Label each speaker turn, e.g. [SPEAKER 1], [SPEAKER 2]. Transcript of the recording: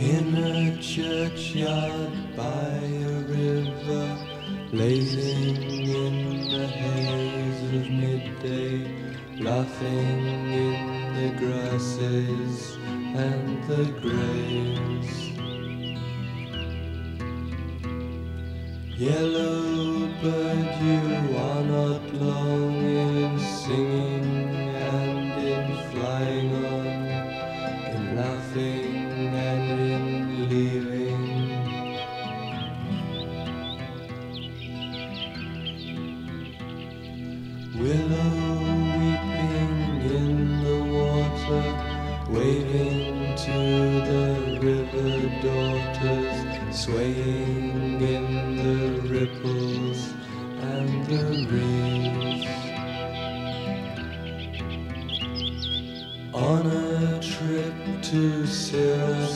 [SPEAKER 1] In a churchyard by a river, blazing in the haze of midday, laughing in the grasses and the graves. Yellow bird, you are not long to the river daughters, swaying in the ripples and the reeds. On a trip to Cirrus